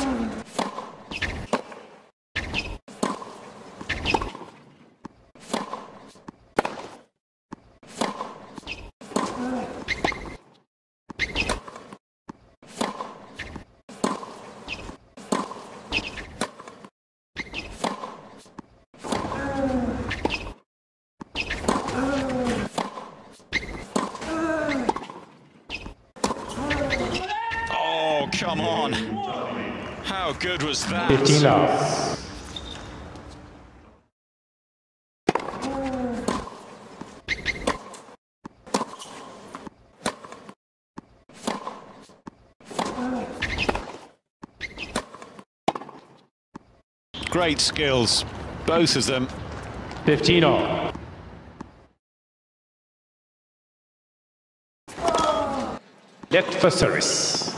Oh. How good was that? 15 love. Great skills, both of them. 15 all. Left for service.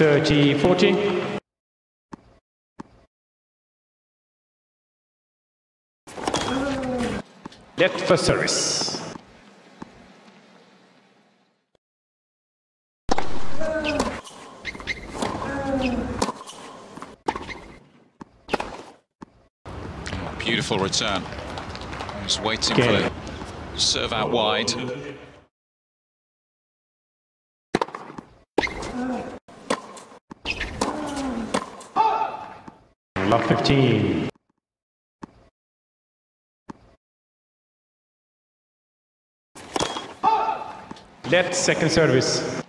30, 40. Left for service. Beautiful return. He's waiting okay. for serve out wide. Love fifteen. Left second service.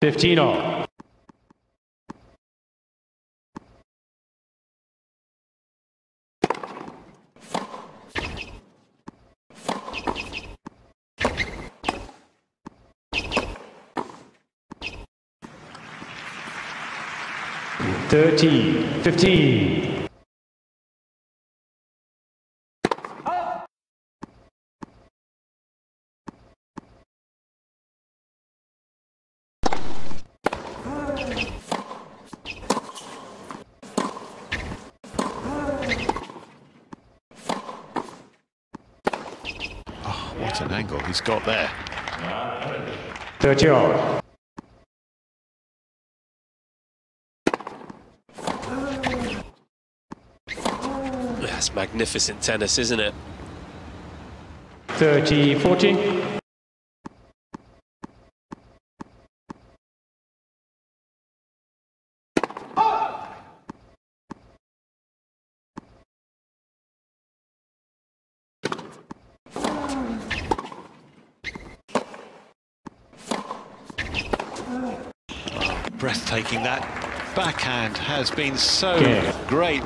Fifteen all. Thirteen, fifteen. Oh, what an angle he's got there. Thirty all. That's magnificent tennis, isn't it? Thirty, forty. Breathtaking. That backhand has been so Okay. great.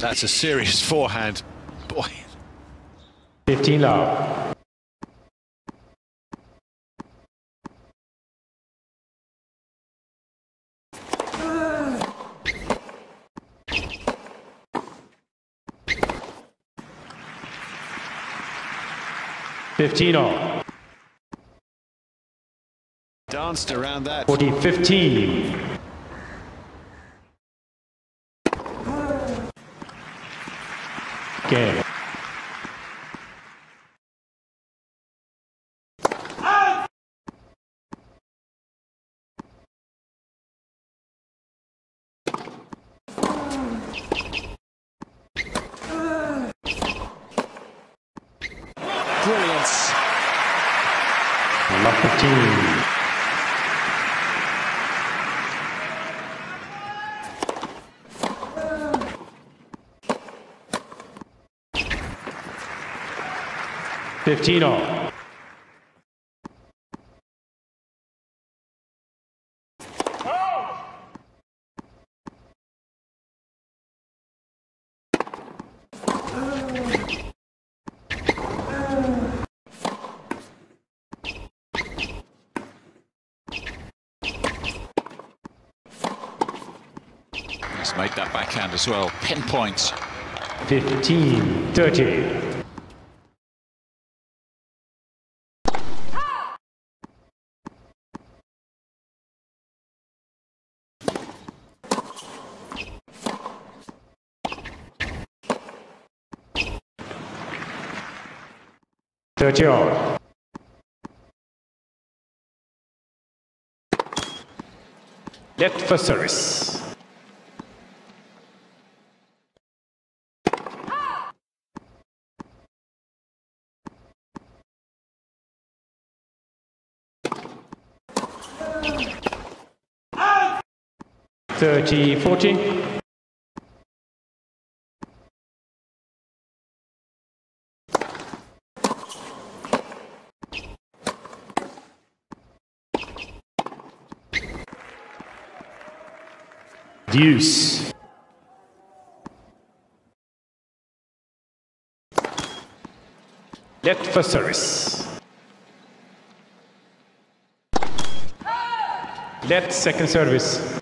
That's a serious forehand. Boy, Fifteen love. Fifteen all. danced around that. Forty, fifteen. Game. 15. Fifteen all. Made that backhand as well. Pinpoint. 15 30. Thirty all. Left for service. Thirty forty. Deuce. Left for service. Left second service.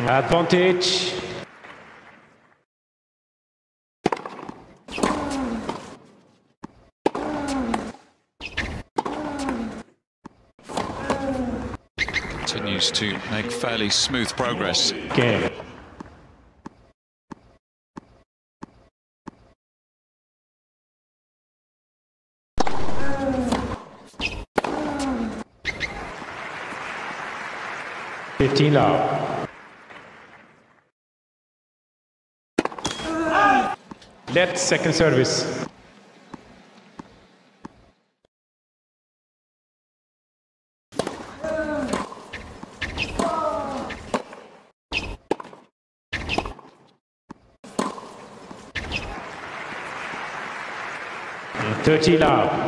Advantage. Continues to make fairly smooth progress. Game. Fifteen love. Left second service. Thirty love.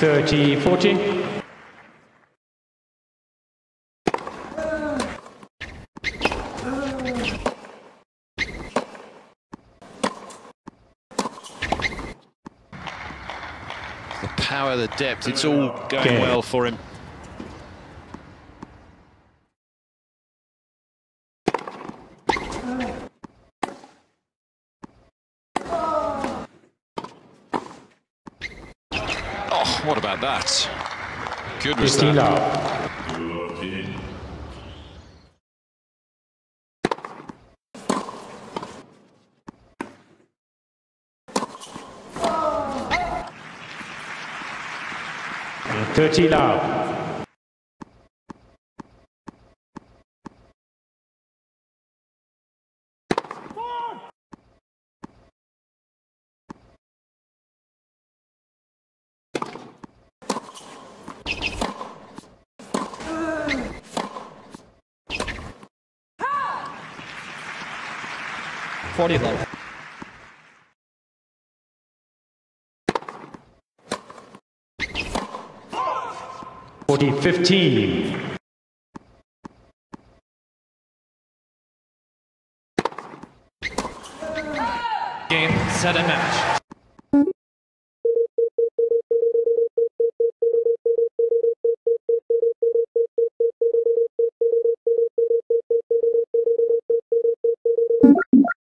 30, 40. the depth. It's all going well for him. About that? Good was that. Thirty love. 40 love. Forty fifteen. Game, set, and match.